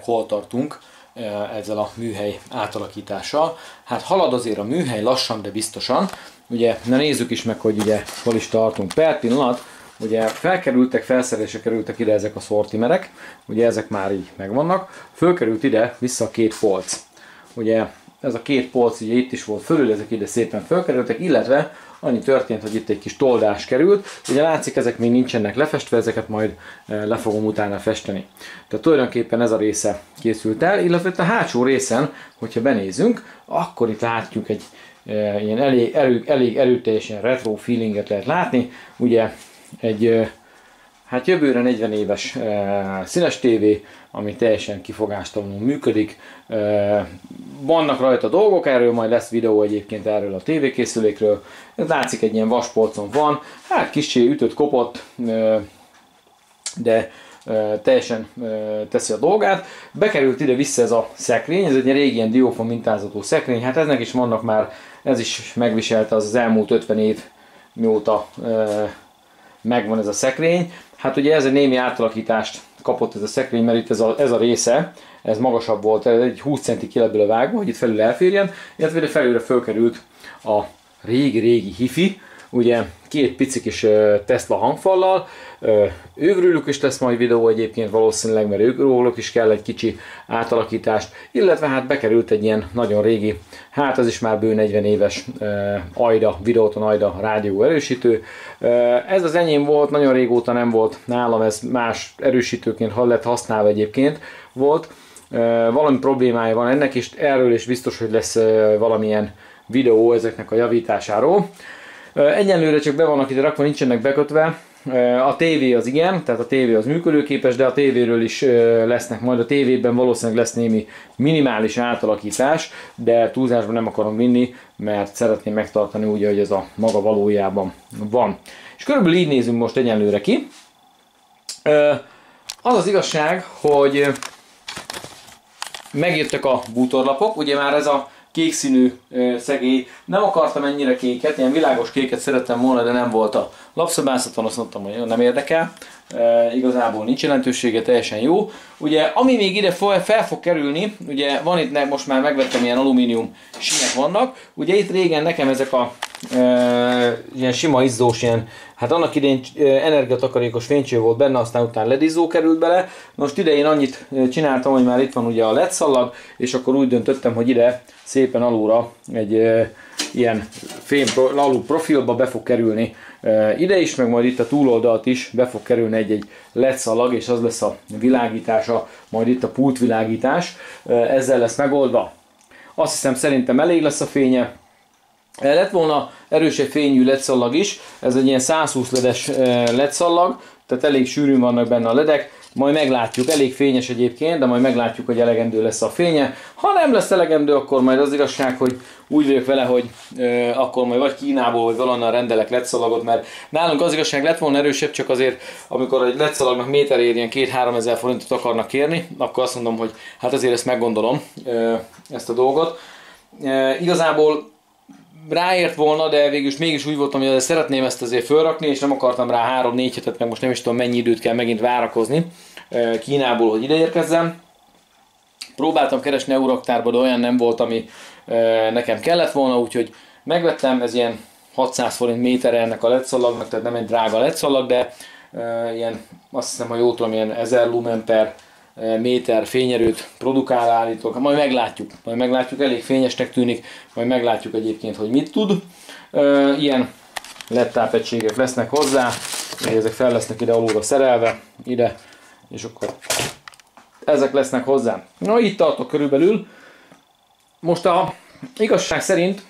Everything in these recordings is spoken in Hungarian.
jelenleg hol tartunk ezzel a műhely átalakítással. Hát halad azért a műhely lassan, de biztosan. Ugye, na nézzük is meg, hogy ugye hol is tartunk. Per pillanat, ugye felkerültek, felszerelésre kerültek ide ezek a szortimerek, ugye ezek már így megvannak. Fölkerült ide vissza a két polc. Ugye ez a két polc ugye itt is volt fölül, ezek ide szépen fölkerültek, illetve annyi történt, hogy itt egy kis toldás került. Ugye látszik, ezek még nincsenek lefestve, ezeket majd e, le fogom utána festeni. Tehát tulajdonképpen ez a része készült el, illetve a hátsó részen, hogyha benézünk, akkor itt látjuk egy e, ilyen elég, elég, elég erőteljesen retro feelinget lehet látni. Ugye egy e, Hát jövőre 40 éves színes tévé, ami teljesen kifogástalanul működik. Vannak rajta dolgok, erről majd lesz videó egyébként erről a tévékészülékről. Ez látszik egy ilyen vaspolcon van, hát kicsi ütött, kopott, de teljesen teszi a dolgát. Bekerült ide vissza ez a szekrény, ez egy régi ilyen diófon mintázatú szekrény, hát eznek is vannak már, ez is megviselte az, az elmúlt 50 év mióta megvan ez a szekrény. Hát ugye ez egy némi átalakítást kapott ez a szekrény, mert itt ez a, ez a része, ez magasabb volt, ez egy 20 centi ki ebből vágva, hogy itt felül elférjen, illetve felülre fölkerült a régi-régi hifi, ugye két pici kis Tesla hangfallal, őrülük is lesz majd videó egyébként valószínűleg, mert őrülük is kell egy kicsi átalakítást, illetve hát bekerült egy ilyen nagyon régi, hát az is már bő 40 éves Ajda, Videóton Ajda rádió erősítő. Ez az enyém volt, nagyon régóta nem volt nálam, ez más erősítőként lett használva egyébként volt. Valami problémája van ennek, és erről is biztos, hogy lesz valamilyen videó ezeknek a javításáról. Egyenlőre csak be vannak ide rakva, nincsenek bekötve. A tévé az igen, tehát a tévé az működőképes, de a tévéről is lesznek majd. A tévében valószínűleg lesz némi minimális átalakítás, de túlzásban nem akarom vinni, mert szeretném megtartani úgy, hogy ez a maga valójában van. És körülbelül így nézünk most egyenlőre ki. Az az igazság, hogy megjöttek a bútorlapok, ugye már ez a kék színű szegély. Nem akartam ennyire kéket, ilyen világos kéket szerettem volna, de nem volt a lapszabászaton, azt mondtam, hogy nem érdekel. E, igazából nincs jelentősége, teljesen jó. Ugye, ami még ide fel fog kerülni, ugye van itt, most már megvettem ilyen alumínium sinek vannak, ugye itt régen nekem ezek a e, ilyen sima izzós, ilyen, hát annak idején energiatakarékos fénycső volt benne, aztán utána ledizzó került bele. Most ide én annyit csináltam, hogy már itt van ugye a LED szallag, és akkor úgy döntöttem, hogy ide szépen alulra egy e, ilyen fém alul profilba be fog kerülni e, ide is, meg majd itt a túloldalt is be fog kerülni egy-egy LED szalag, és az lesz a világítása, majd itt a pultvilágítás, ezzel lesz megoldva. Azt hiszem szerintem elég lesz a fénye, lett volna erősebb fényű LED szalag is, ez egy ilyen 120 ledes LED szalag, tehát elég sűrűn vannak benne a ledek, majd meglátjuk, elég fényes egyébként, de majd meglátjuk, hogy elegendő lesz a fénye. Ha nem lesz elegendő, akkor majd az igazság, hogy úgy vagyok vele, hogy ö, akkor majd vagy Kínából, vagy valonnan rendelek letszalagot, mert nálunk az igazság lett volna erősebb, csak azért, amikor egy letszalagnak méterért ilyen 2-3 ezer forintot akarnak kérni, akkor azt mondom, hogy hát azért ezt meggondolom, ö, ezt a dolgot. Ö, igazából ráért volna, de végül mégis úgy voltam, hogy szeretném ezt azért fölrakni, és nem akartam rá 3-4 hetet, meg most nem is tudom mennyi időt kell megint várakozni Kínából, hogy ide érkezzem. Próbáltam keresni Euraktárba, de olyan nem volt, ami nekem kellett volna, úgyhogy megvettem, ez ilyen 600 forint méter ennek a LED szalagnak, tehát nem egy drága LED szalag, de ilyen, azt hiszem, ha jól tudom, ilyen 1000 lumen per méter fényerőt produkál állítok. Majd meglátjuk, majd meglátjuk, elég fényesnek tűnik, majd meglátjuk egyébként, hogy mit tud. Ilyen LED tápegységek lesznek hozzá, ezek fel lesznek ide alulra szerelve, ide, és akkor ezek lesznek hozzá. Na, itt tartok körülbelül. Most a igazság szerint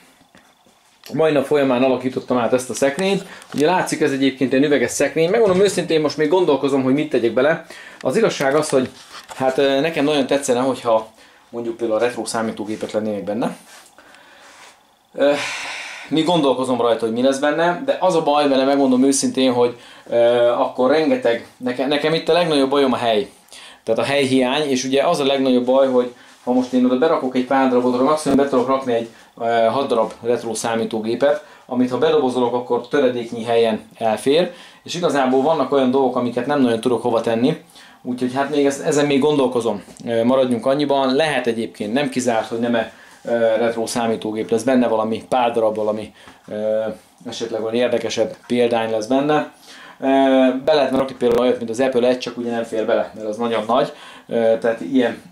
mai nap folyamán alakítottam át ezt a szekrényt. Ugye látszik ez egyébként egy üveges szekrény. Megmondom őszintén, most még gondolkozom, hogy mit tegyek bele. Az igazság az, hogy Hát nekem nagyon tetszene, hogyha mondjuk például a retro számítógépek lennének benne. Mi gondolkozom rajta, hogy mi lesz benne, de az a baj vele, megmondom őszintén, hogy akkor rengeteg, nekem, nekem itt a legnagyobb bajom a hely. Tehát a helyhiány, és ugye az a legnagyobb baj, hogy ha most én oda berakok egy pár darabot, akkor maximum be tudok rakni egy 6 darab retro számítógépet, amit ha bedobozolok, akkor töredéknyi helyen elfér, és igazából vannak olyan dolgok, amiket nem nagyon tudok hova tenni, úgyhogy hát még ezen még gondolkozom, maradjunk annyiban, lehet egyébként nem kizárt, hogy nem -e retro számítógép lesz benne, valami pár darab, valami esetleg valami érdekesebb példány lesz benne. Be lehetne rakni például olyat, mint az Apple 1, csak ugye nem fér bele, mert az nagyon nagy, tehát ilyen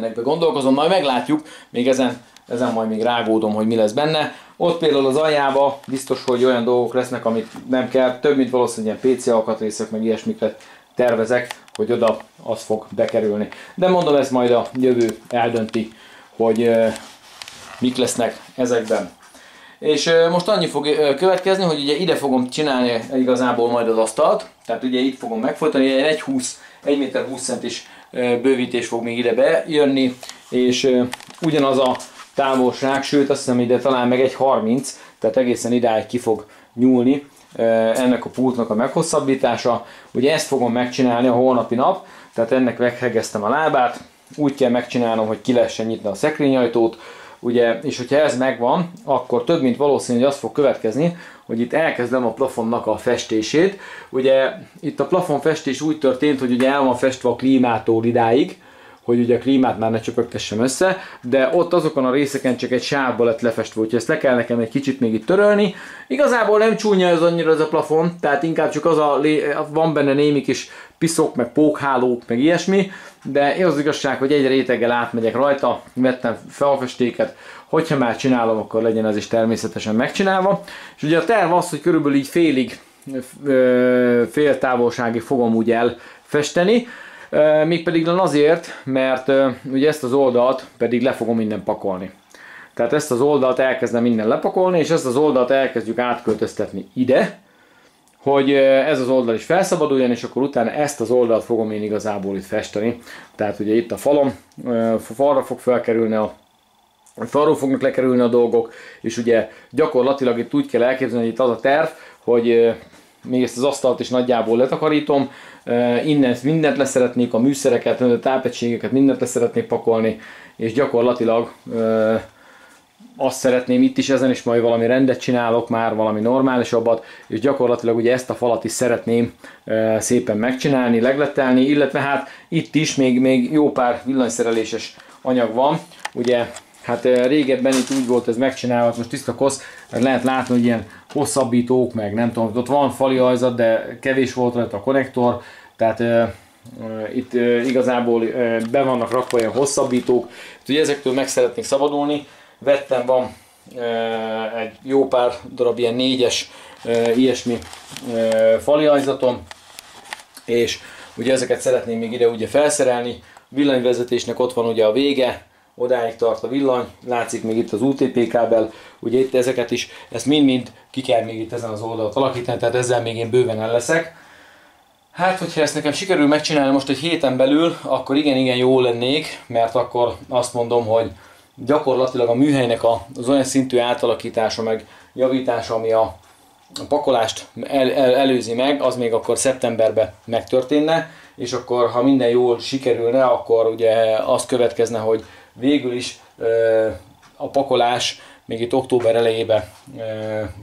nekbe gondolkozom, majd meglátjuk, még ezen, ezen majd még rágódom, hogy mi lesz benne. Ott például az aljába biztos, hogy olyan dolgok lesznek, amit nem kell, több mint valószínűleg PC alkatrészek, meg ilyesmiket tervezek, hogy oda az fog bekerülni. De mondom, ez majd a jövő eldönti, hogy uh, mik lesznek ezekben. És uh, most annyi fog uh, következni, hogy ugye ide fogom csinálni igazából majd az asztalt, tehát ugye itt fogom megfolytani, egy 20, 1 méter 20 centis bővítés fog még ide bejönni, és ugyanaz a távolság, sőt azt hiszem ide talán meg egy 30, tehát egészen idáig ki fog nyúlni ennek a pultnak a meghosszabbítása. Ugye ezt fogom megcsinálni a holnapi nap, tehát ennek meghegeztem a lábát, úgy kell megcsinálnom, hogy ki lehessen nyitni a szekrényajtót, ugye, és hogyha ez megvan, akkor több mint valószínű, hogy az fog következni, hogy itt elkezdem a plafonnak a festését. Ugye itt a plafon festés úgy történt, hogy ugye el van festve a klímától idáig, hogy ugye a klímát már ne csöpögtessem össze, de ott azokon a részeken csak egy sávba lett lefestve, úgyhogy ezt le kell nekem egy kicsit még itt törölni. Igazából nem csúnya ez annyira ez a plafon, tehát inkább csak az a, van benne némi kis piszok, meg pókhálók, meg ilyesmi, de az igazság, hogy egy réteggel átmegyek rajta, vettem felfestéket, hogyha már csinálom, akkor legyen ez is természetesen megcsinálva. És ugye a terv az, hogy körülbelül így félig, fél távolságig fogom úgy elfesteni, Mégpedig azért, mert ugye ezt az oldalt pedig le fogom minden pakolni. Tehát ezt az oldalt elkezdem minden lepakolni, és ezt az oldalt elkezdjük átköltöztetni ide, hogy ez az oldal is felszabaduljon, és akkor utána ezt az oldalt fogom én igazából itt festeni. Tehát ugye itt a falom, falra fog felkerülni a falról fognak lekerülni a dolgok, és ugye gyakorlatilag itt úgy kell elképzelni, hogy itt az a terv, hogy még ezt az asztalt is nagyjából letakarítom, innen mindent leszeretnék, a műszereket, a tápegységeket, mindent leszeretnék pakolni, és gyakorlatilag azt szeretném itt is, ezen is majd valami rendet csinálok már, valami normálisabbat, és gyakorlatilag ugye ezt a falat is szeretném szépen megcsinálni, legletelni, illetve hát itt is még, még jó pár villanyszereléses anyag van, ugye hát régebben itt úgy volt ez megcsinálva, most tiszta kosz, lehet látni, hogy ilyen hosszabbítók, meg nem tudom, ott van fali ajzat, de kevés volt rajta a konnektor, tehát itt igazából be vannak rakva ilyen hosszabbítók, ugye ezektől meg szeretnék szabadulni, vettem van egy jó pár darab ilyen négyes ilyesmi uh, fali ajzatom, és ugye ezeket szeretném még ide ugye felszerelni, villanyvezetésnek ott van ugye a vége, odáig tart a villany, látszik még itt az UTP kábel, ugye itt ezeket is, ezt mind-mind ki kell még itt ezen az oldalt alakítani, tehát ezzel még én bőven el leszek. Hát, hogyha ezt nekem sikerül megcsinálni most egy héten belül, akkor igen-igen jó lennék, mert akkor azt mondom, hogy gyakorlatilag a műhelynek az olyan szintű átalakítása meg javítása, ami a pakolást el, el, előzi meg, az még akkor szeptemberben megtörténne, és akkor ha minden jól sikerülne, akkor ugye az következne, hogy végül is a pakolás még itt október elejébe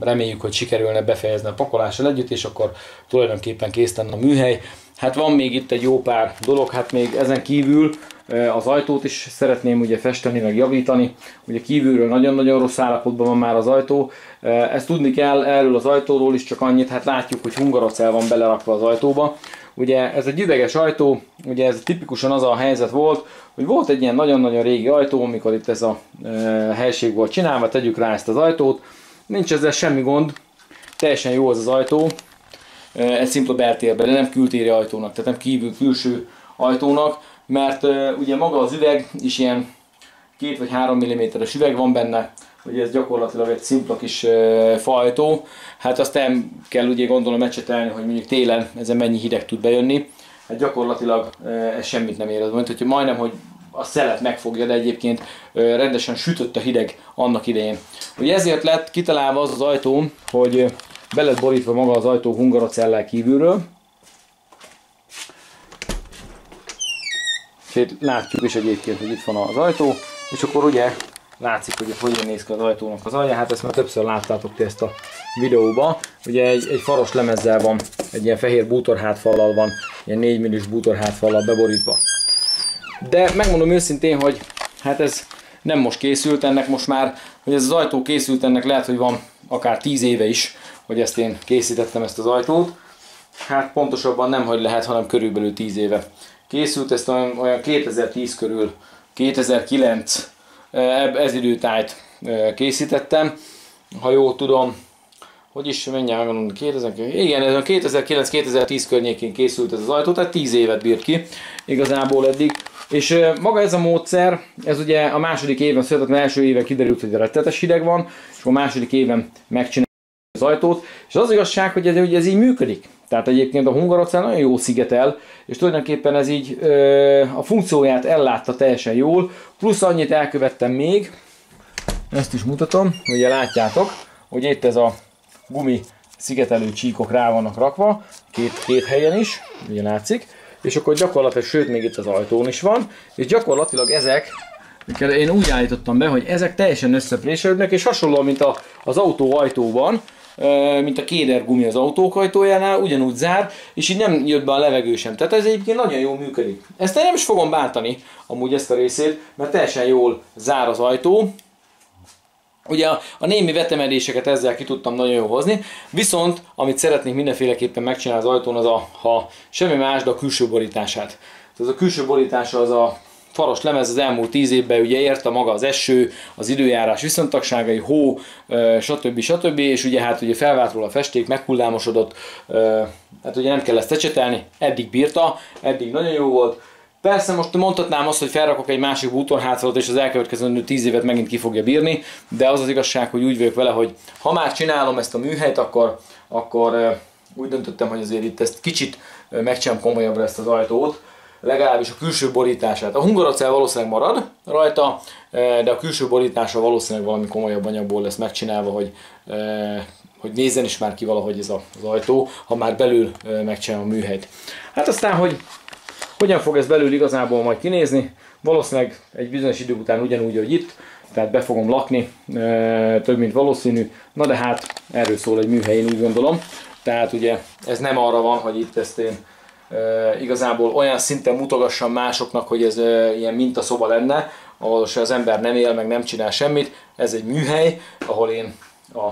reméljük, hogy sikerülne befejezni a pakolással együtt, és akkor tulajdonképpen kész lenne a műhely. Hát van még itt egy jó pár dolog, hát még ezen kívül az ajtót is szeretném ugye festeni, meg javítani. Ugye kívülről nagyon-nagyon rossz állapotban van már az ajtó. Ezt tudni kell erről az ajtóról is csak annyit, hát látjuk, hogy hungarocel van belerakva az ajtóba. Ugye ez egy üveges ajtó, ugye ez tipikusan az a helyzet volt, hogy volt egy ilyen nagyon-nagyon régi ajtó, amikor itt ez a e, helység volt csinálva, tegyük rá ezt az ajtót. Nincs ezzel semmi gond, teljesen jó az az ajtó, e, egy szimpla beltérben, de nem kültéri ajtónak, tehát nem kívül külső ajtónak, mert e, ugye maga az üveg is ilyen 2 vagy 3 mm-es üveg van benne, hogy ez gyakorlatilag egy szimpla kis e, fajtó. Hát azt nem kell ugye gondolom ecsetelni, hogy mondjuk télen ezen mennyi hideg tud bejönni hát gyakorlatilag ez semmit nem érez. Mondjuk, hogy majdnem, hogy a szelet megfogja, de egyébként rendesen sütött a hideg annak idején. Ugye ezért lett kitalálva az az ajtó, hogy be lett borítva maga az ajtó hungarocellel kívülről. És itt látjuk is egyébként, hogy itt van az ajtó, és akkor ugye látszik, hogy hogyan néz ki az ajtónak az alja. Hát ezt már többször láttátok ti ezt a videóba. Ugye egy, egy faros lemezzel van, egy ilyen fehér bútorhátfallal van, ilyen 4 millis bútorhátfallal beborítva. De megmondom őszintén, hogy hát ez nem most készült, ennek most már, hogy ez az ajtó készült, ennek lehet, hogy van akár 10 éve is, hogy ezt én készítettem ezt az ajtót. Hát pontosabban nem, hogy lehet, hanem körülbelül 10 éve készült, ezt olyan, olyan 2010 körül, 2009 ez időtájt készítettem, ha jól tudom, hogy is menjen megmondom, 2000, igen, ez a 2009-2010 környékén készült ez az ajtó, tehát 10 évet bírt ki igazából eddig. És maga ez a módszer, ez ugye a második éven született, mert első éven kiderült, hogy rettetes hideg van, és a második éven megcsináljuk az ajtót, és az igazság, hogy ez, hogy ez így működik. Tehát egyébként a hungarocell nagyon jó szigetel, és tulajdonképpen ez így ö, a funkcióját ellátta teljesen jól, plusz annyit elkövettem még, ezt is mutatom, ugye látjátok, hogy itt ez a gumi szigetelő csíkok rá vannak rakva, két, két helyen is, ugye látszik, és akkor gyakorlatilag, sőt még itt az ajtón is van, és gyakorlatilag ezek, én úgy állítottam be, hogy ezek teljesen összeprésődnek, és hasonlóan, mint a, az autó ajtóban, mint a kéder gumi az autók ajtójánál, ugyanúgy zár, és így nem jött be a levegő sem. Tehát ez egyébként nagyon jól működik. Ezt nem is fogom bántani, amúgy ezt a részét, mert teljesen jól zár az ajtó, Ugye a, a némi vetemedéseket ezzel ki tudtam nagyon jól hozni, viszont amit szeretnék mindenféleképpen megcsinálni az ajtón, az a, ha semmi más, de a külső borítását. Tehát a külső borítása az a faros lemez az elmúlt tíz évben ugye érte maga az eső, az időjárás viszontagságai, hó, stb. stb. És ugye hát ugye felvált róla a festék, meghullámosodott, hát ugye nem kell ezt ecsetelni, eddig bírta, eddig nagyon jó volt, Persze most mondhatnám azt, hogy felrakok egy másik bútorhátszalot, és az elkövetkező 10 évet megint ki fogja bírni, de az az igazság, hogy úgy vagyok vele, hogy ha már csinálom ezt a műhelyt, akkor, akkor úgy döntöttem, hogy azért itt ezt kicsit megcsinálom komolyabbra ezt az ajtót, legalábbis a külső borítását. A hungarocell valószínűleg marad rajta, de a külső borítása valószínűleg valami komolyabb anyagból lesz megcsinálva, hogy, hogy nézzen is már ki valahogy ez az ajtó, ha már belül megcsinálom a műhelyt. Hát aztán, hogy hogyan fog ez belül igazából majd kinézni? Valószínűleg egy bizonyos idő után ugyanúgy, hogy itt, tehát be fogom lakni, több mint valószínű. Na de hát erről szól egy műhely, én úgy gondolom. Tehát ugye ez nem arra van, hogy itt ezt én igazából olyan szinten mutogassam másoknak, hogy ez ilyen mintaszoba lenne, ahol se az ember nem él, meg nem csinál semmit. Ez egy műhely, ahol én a,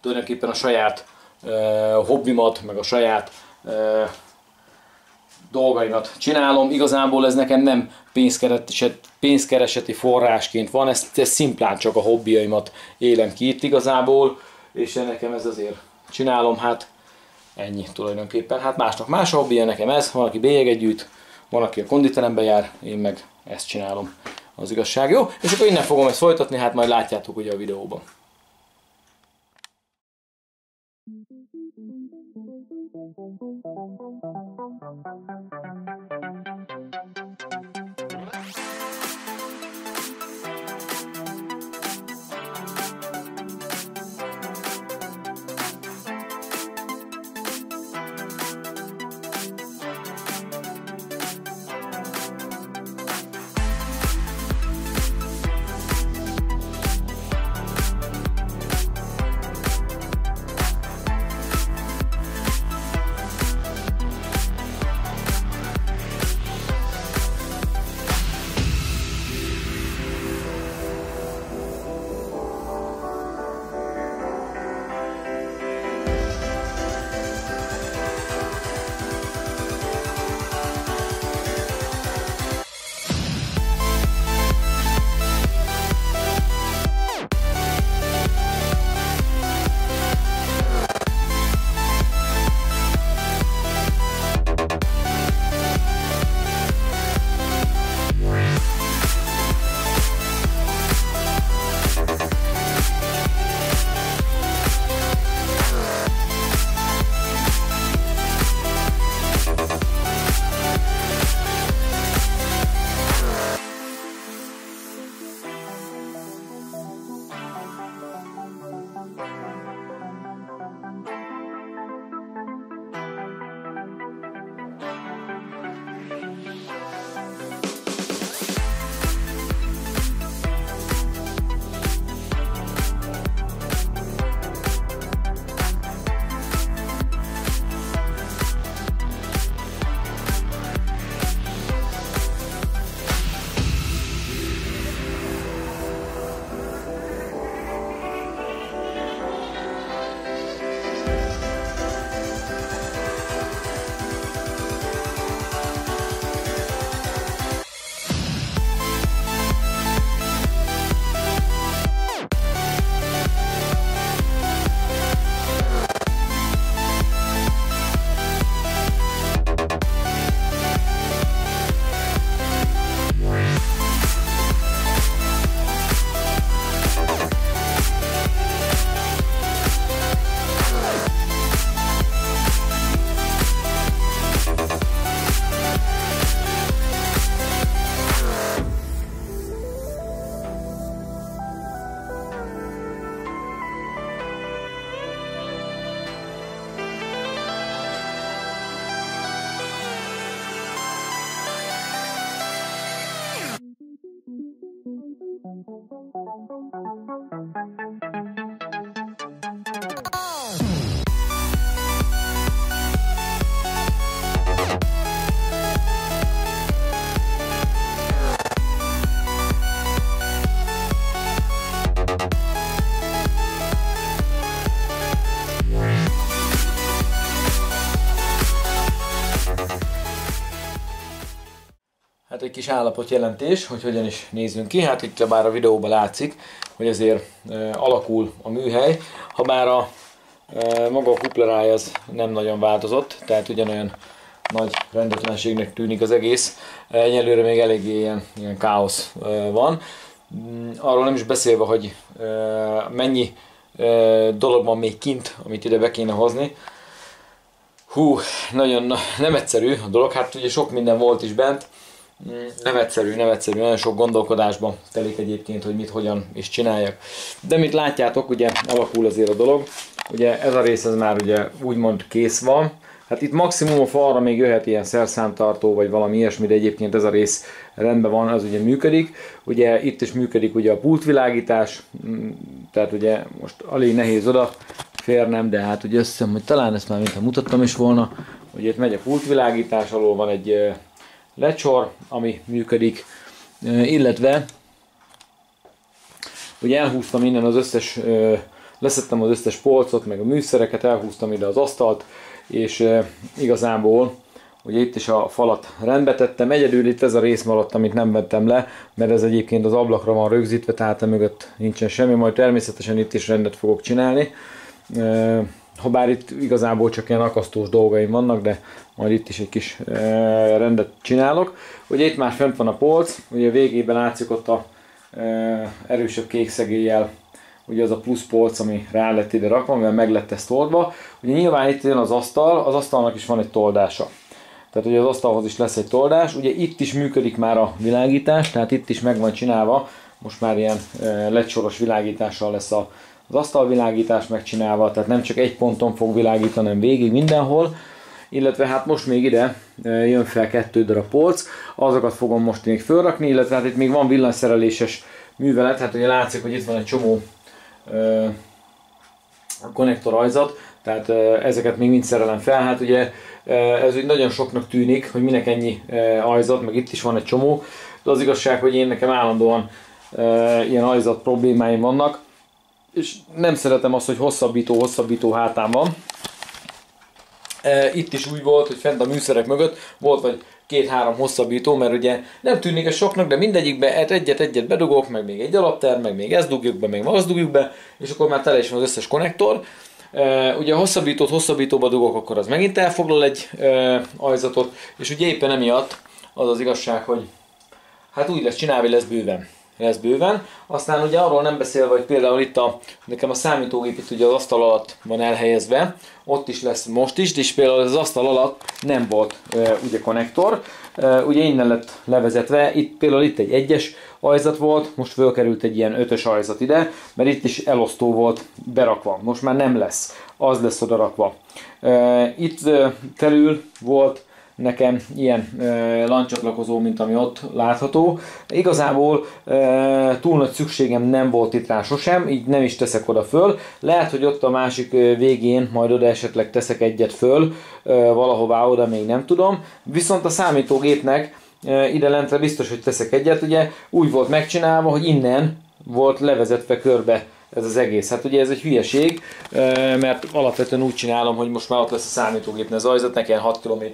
tulajdonképpen a saját hobbimat, meg a saját dolgaimat csinálom. Igazából ez nekem nem pénzkereseti forrásként van, ez, ez szimplán csak a hobbiaimat élem ki itt igazából, és nekem ez azért csinálom, hát Ennyi tulajdonképpen. Hát másnak más hobbi, nekem ez, van, aki bélyeget gyűjt, van, aki a konditerembe jár, én meg ezt csinálom. Az igazság, jó? És akkor innen fogom ezt folytatni, hát majd látjátok ugye a videóban. Állapotjelentés, hogy hogyan is nézünk ki. Hát itt bár a videóban látszik, hogy azért alakul a műhely. Ha bár a maga a kuplerája az nem nagyon változott, tehát ugyanolyan nagy rendetlenségnek tűnik az egész. Egyelőre még eléggé ilyen, ilyen káosz van. Mm, arról nem is beszélve, hogy mennyi dolog van még kint, amit ide be kéne hozni. Hú, nagyon nem egyszerű a dolog, hát ugye sok minden volt is bent, nem egyszerű, nagyon sok gondolkodásban telik egyébként, hogy mit, hogyan is csináljak. De mit látjátok, ugye alakul azért a dolog, ugye ez a rész ez már ugye úgymond kész van, Hát itt maximum a falra még jöhet ilyen szerszámtartó, vagy valami ilyesmi, de egyébként ez a rész rendben van, az ugye működik. Ugye itt is működik ugye a pultvilágítás, mm, tehát ugye most alig nehéz oda férnem, de hát ugye azt hiszem, hogy talán ezt már mintha mutattam is volna, hogy itt megy a pultvilágítás, alól van egy lecsor, ami működik, illetve ugye elhúztam innen az összes, leszettem az összes polcot, meg a műszereket, elhúztam ide az asztalt, és igazából ugye itt is a falat rendbe tettem, egyedül itt ez a rész maradt, amit nem vettem le, mert ez egyébként az ablakra van rögzítve, tehát mögött nincsen semmi, majd természetesen itt is rendet fogok csinálni. Ha bár itt igazából csak ilyen akasztós dolgaim vannak, de majd itt is egy kis rendet csinálok. Ugye itt már fent van a polc, ugye a végében látszik ott a erősebb kék szegéllyel ugye az a plusz polc, ami rá lett ide rakva, mivel meg lett ezt oldva. Ugye nyilván itt jön az asztal, az asztalnak is van egy toldása. Tehát ugye az asztalhoz is lesz egy toldás, ugye itt is működik már a világítás, tehát itt is meg van csinálva, most már ilyen lecsoros világítással lesz a, az asztalvilágítás megcsinálva, tehát nem csak egy ponton fog világítani, hanem végig mindenhol, illetve hát most még ide jön fel kettő darab polc, azokat fogom most még fölrakni, illetve hát itt még van villanyszereléses művelet, hát ugye látszik, hogy itt van egy csomó konnektor ajzat, tehát ezeket még mind szerelem fel. Hát ugye ez úgy nagyon soknak tűnik, hogy minek ennyi ajzat, meg itt is van egy csomó, de az igazság, hogy én nekem állandóan ilyen ajzat problémáim vannak, és nem szeretem azt, hogy hosszabbító, hosszabbító hátám van. Itt is úgy volt, hogy fent a műszerek mögött volt vagy két-három hosszabbító, mert ugye nem tűnik ez soknak, de mindegyikbe hát egyet-egyet bedugok, meg még egy alapter, meg még ezt dugjuk be, meg azt dugjuk be, és akkor már tele is van az összes konnektor. Uh, ugye a hosszabbítót hosszabbítóba dugok, akkor az megint elfoglal egy uh, ajzatot, és ugye éppen emiatt az az igazság, hogy hát úgy lesz csinálva, lesz bőven lesz bőven. Aztán ugye arról nem beszélve, hogy például itt a, nekem a számítógép itt ugye az asztal alatt van elhelyezve, ott is lesz most is, és például az asztal alatt nem volt e, ugye konnektor, e, ugye innen lett levezetve, itt például itt egy egyes ajzat volt, most fölkerült egy ilyen ötös ajzat ide, mert itt is elosztó volt berakva, most már nem lesz, az lesz oda rakva. E, itt felül volt nekem ilyen e, lancsatlakozó, mint ami ott látható. Igazából e, túl nagy szükségem nem volt itt rá sosem, így nem is teszek oda föl. Lehet, hogy ott a másik végén majd oda esetleg teszek egyet föl, e, valahová oda még nem tudom. Viszont a számítógépnek e, ide lentre biztos, hogy teszek egyet. Ugye úgy volt megcsinálva, hogy innen volt levezetve körbe ez az egész. Hát ugye ez egy hülyeség, mert alapvetően úgy csinálom, hogy most már ott lesz a számítógépnél az ajzat, ne kell 6 km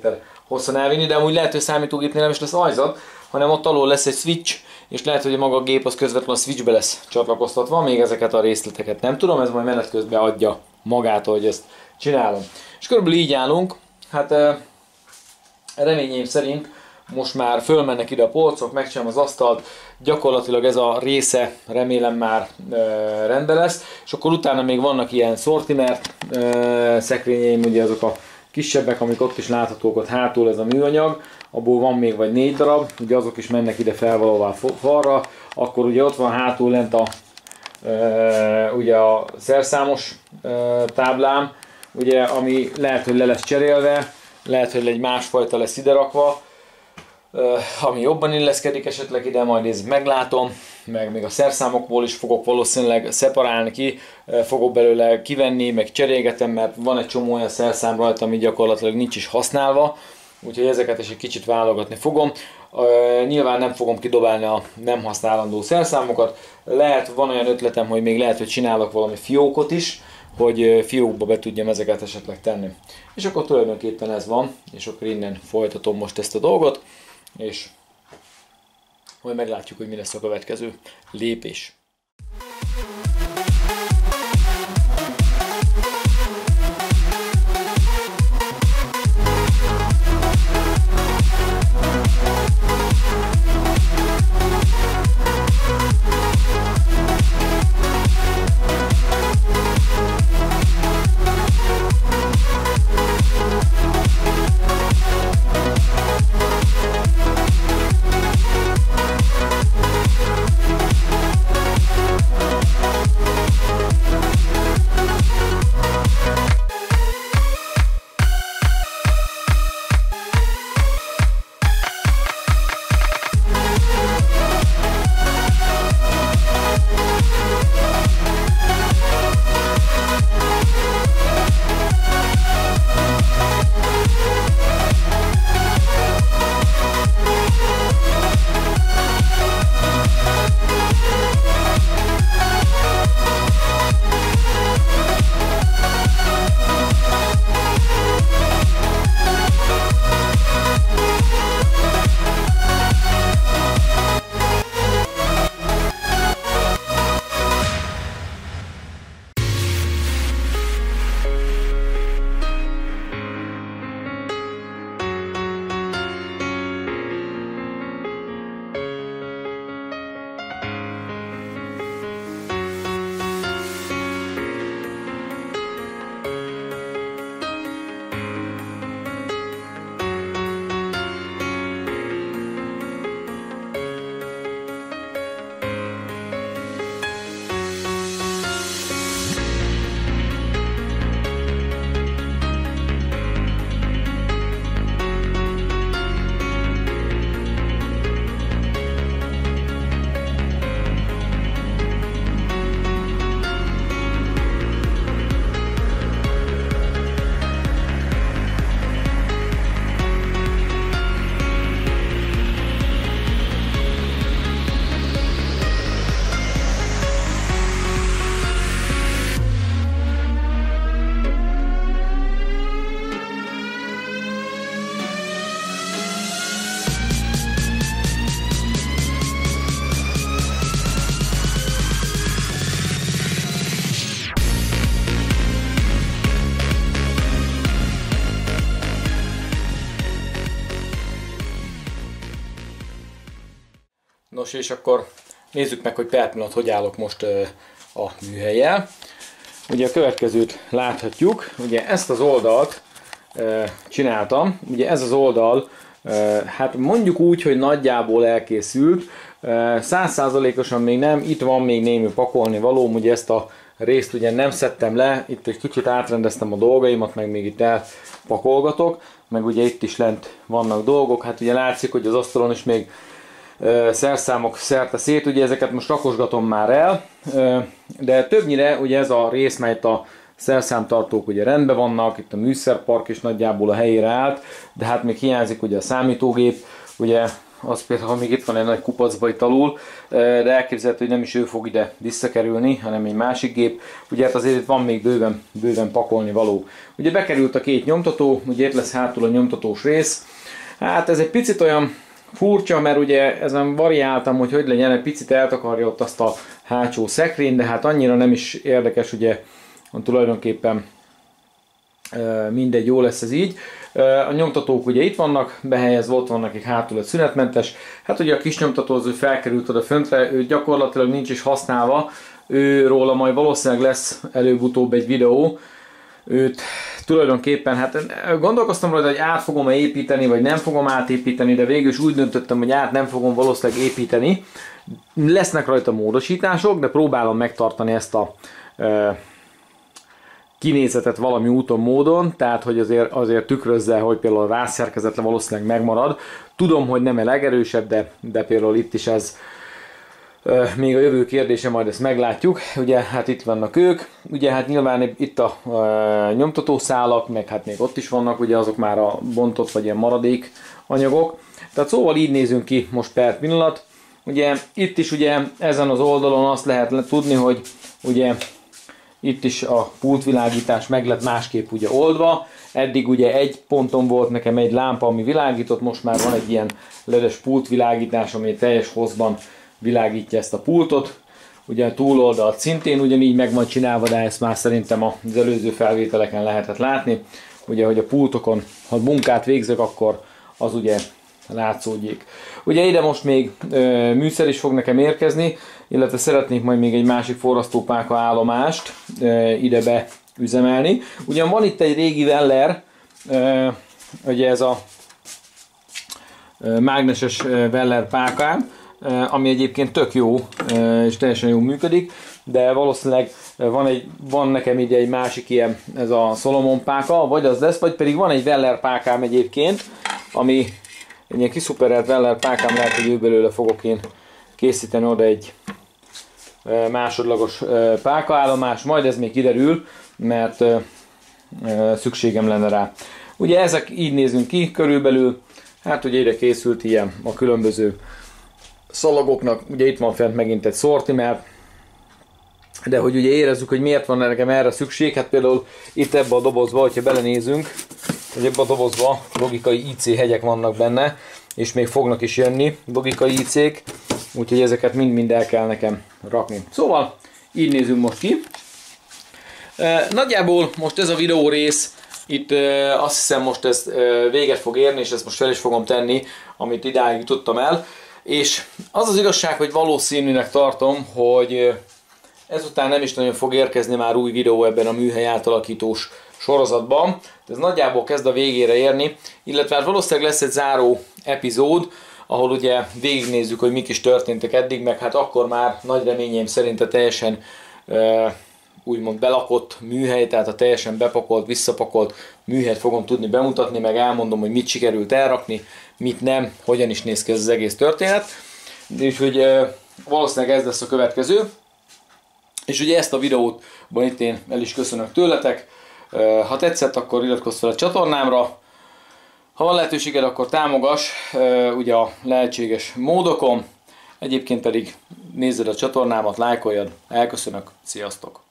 hosszan elvinni, de amúgy lehet, hogy számítógépnél nem is lesz ajzat, hanem ott alól lesz egy switch, és lehet, hogy maga a gép az közvetlenül a switchbe lesz csatlakoztatva, még ezeket a részleteket nem tudom, ez majd menet közben adja magától, hogy ezt csinálom. És körülbelül így állunk, hát reményeim szerint most már fölmennek ide a polcok, megcsinálom az asztalt, gyakorlatilag ez a része remélem már e, rendben lesz, és akkor utána még vannak ilyen szortimert e, szekrényeim, ugye azok a kisebbek, amik ott is láthatók ott hátul ez a műanyag, abból van még vagy négy darab, ugye azok is mennek ide felvalóvá falra, akkor ugye ott van hátul lent a, e, ugye a szerszámos táblám, ugye, ami lehet, hogy le lesz cserélve, lehet, hogy egy másfajta lesz ide rakva, ami jobban illeszkedik esetleg ide, majd ezt meglátom, meg még a szerszámokból is fogok valószínűleg szeparálni ki, fogok belőle kivenni, meg cserélgetem, mert van egy csomó olyan szerszám rajta, ami gyakorlatilag nincs is használva, úgyhogy ezeket is egy kicsit válogatni fogom. nyilván nem fogom kidobálni a nem használandó szerszámokat, lehet, van olyan ötletem, hogy még lehet, hogy csinálok valami fiókot is, hogy fiókba be tudjam ezeket esetleg tenni. És akkor tulajdonképpen ez van, és akkor innen folytatom most ezt a dolgot és majd meglátjuk, hogy mi lesz a következő lépés. És akkor nézzük meg, hogy per pillanat hogy állok most a műhelyel. Ugye a következőt láthatjuk, ugye ezt az oldalt csináltam, ugye ez az oldal, hát mondjuk úgy, hogy nagyjából elkészült, százszázalékosan még nem, itt van még némi pakolni való, ugye ezt a részt ugye nem szedtem le, itt egy kicsit átrendeztem a dolgaimat, meg még itt elpakolgatok, meg ugye itt is lent vannak dolgok, hát ugye látszik, hogy az asztalon is még szerszámok szerte szét, ugye ezeket most rakosgatom már el, de többnyire ugye ez a rész, melyet a szerszámtartók ugye rendben vannak, itt a műszerpark is nagyjából a helyére állt, de hát még hiányzik ugye a számítógép, ugye az például még itt van egy nagy kupacba itt alul, de elképzelhető, hogy nem is ő fog ide visszakerülni, hanem egy másik gép. Ugye hát azért itt van még bőven, bőven pakolni való. Ugye bekerült a két nyomtató, ugye itt lesz hátul a nyomtatós rész. Hát ez egy picit olyan furcsa, mert ugye ezen variáltam, hogy hogy legyen, egy picit eltakarja ott azt a hátsó szekrény, de hát annyira nem is érdekes, ugye tulajdonképpen mindegy, jó lesz ez így. A nyomtatók ugye itt vannak, behelyezve ott van nekik hátul egy szünetmentes. Hát ugye a kis nyomtató az, felkerült oda föntre, ő gyakorlatilag nincs is használva, ő róla majd valószínűleg lesz előbb-utóbb egy videó, őt tulajdonképpen, hát gondolkoztam rajta, hogy át fogom építeni, vagy nem fogom átépíteni, de végül is úgy döntöttem, hogy át nem fogom valószínűleg építeni. Lesznek rajta módosítások, de próbálom megtartani ezt a e, kinézetet valami úton, módon, tehát hogy azért, azért tükrözze, hogy például a rászerkezetle valószínűleg megmarad. Tudom, hogy nem a legerősebb, de, de például itt is ez, még a jövő kérdése, majd ezt meglátjuk. Ugye hát itt vannak ők, ugye hát nyilván itt a nyomtatószálak, meg hát még ott is vannak, ugye azok már a bontott vagy ilyen maradék anyagok. Tehát szóval így nézünk ki most per pillanat. Ugye itt is ugye ezen az oldalon azt lehet tudni, hogy ugye itt is a pultvilágítás meg lett másképp ugye oldva. Eddig ugye egy ponton volt nekem egy lámpa, ami világított, most már van egy ilyen ledes pultvilágítás, ami teljes hozban világítja ezt a pultot. Ugye a túloldalt szintén ugyanígy meg van csinálva, de ezt már szerintem az előző felvételeken lehetett látni. Ugye, hogy a pultokon, ha munkát végzek, akkor az ugye látszódjék. Ugye ide most még ö, műszer is fog nekem érkezni, illetve szeretnék majd még egy másik forrasztópáka állomást ö, ide be üzemelni. Ugyan van itt egy régi Weller, ö, ugye ez a mágneses Weller pákám, ami egyébként tök jó, és teljesen jól működik, de valószínűleg van, egy, van nekem ide egy másik ilyen, ez a Solomon páka, vagy az lesz, vagy pedig van egy Weller pákám egyébként, ami egy ilyen kiszuperelt Weller pákám lehet, hogy ő belőle fogok én készíteni oda egy másodlagos pákaállomás, majd ez még kiderül, mert szükségem lenne rá. Ugye ezek így nézünk ki körülbelül, hát ugye ide készült ilyen a különböző szalagoknak, ugye itt van fent megint egy szortimert, de hogy ugye érezzük, hogy miért van nekem erre szükség, hát például itt ebbe a dobozba, hogyha belenézünk, hogy ebbe a dobozba logikai IC hegyek vannak benne, és még fognak is jönni logikai IC-k, úgyhogy ezeket mind-mind el kell nekem rakni. Szóval, így nézünk most ki. Nagyjából most ez a videó rész, itt azt hiszem most ez véget fog érni, és ezt most fel is fogom tenni, amit idáig tudtam el. És az az igazság, hogy valószínűnek tartom, hogy ezután nem is nagyon fog érkezni már új videó ebben a műhely átalakítós sorozatban. Ez nagyjából kezd a végére érni, illetve hát valószínűleg lesz egy záró epizód, ahol ugye végignézzük, hogy mik is történtek eddig, meg hát akkor már nagy reményeim szerint a teljesen úgymond belakott műhely, tehát a teljesen bepakolt, visszapakolt műhelyet fogom tudni bemutatni, meg elmondom, hogy mit sikerült elrakni, mit nem, hogyan is néz ki ez az egész történet. És hogy e, valószínűleg ez lesz a következő. És ugye ezt a videót itt én el is köszönök tőletek. Ha tetszett, akkor iratkozz fel a csatornámra. Ha van lehetőséged, akkor támogass ugye a lehetséges módokon. Egyébként pedig nézzed a csatornámat, lájkoljad. Elköszönök, sziasztok!